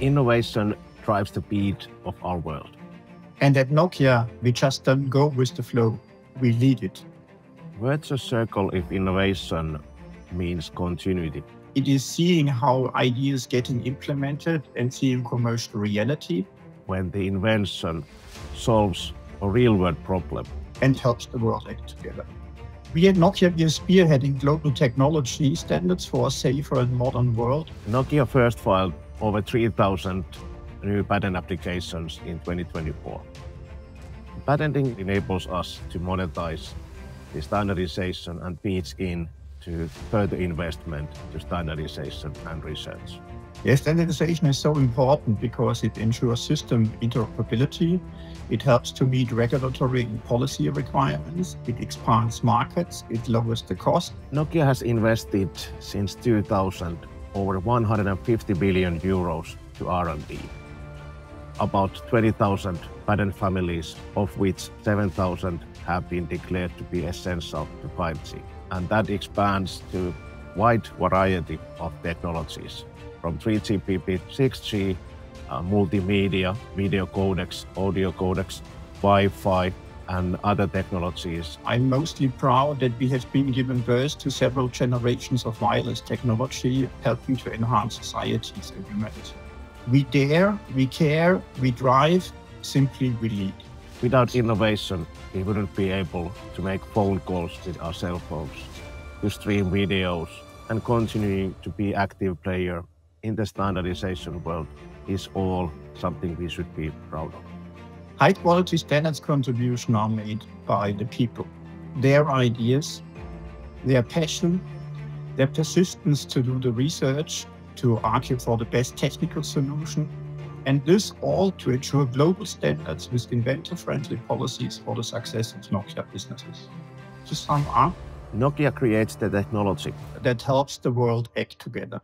Innovation drives the beat of our world. And at Nokia, we just don't go with the flow, we lead it. Virtuous circle if innovation means continuity. It is seeing how ideas getting implemented and seeing commercial reality. When the invention solves a real world problem and helps the world act together. We at Nokia we are spearheading global technology standards for a safer and modern world. Nokia first filed over 3,000 new patent applications in 2024. Patenting enables us to monetize the standardization and feeds in to further investment to standardization and research. Yes, standardization is so important because it ensures system interoperability. It helps to meet regulatory and policy requirements. It expands markets. It lowers the cost. Nokia has invested since 2000 over 150 billion euros to R&D. About 20,000 patent families, of which 7,000 have been declared to be essential to 5G. And that expands to wide variety of technologies from 3GPP, 6G, uh, multimedia, video codecs, audio codecs, Wi-Fi, and other technologies. I'm mostly proud that we have been given birth to several generations of wireless technology, helping to enhance societies and humanity. We dare, we care, we drive, simply we lead. Without innovation, we wouldn't be able to make phone calls with our cell phones, to stream videos, and continuing to be active player in the standardization world is all something we should be proud of. High quality standards contribution are made by the people. Their ideas, their passion, their persistence to do the research, to argue for the best technical solution, and this all to ensure global standards with inventor-friendly policies for the success of Nokia businesses. To sum up, Nokia creates the technology that helps the world act together.